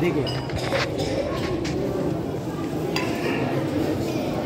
देखिए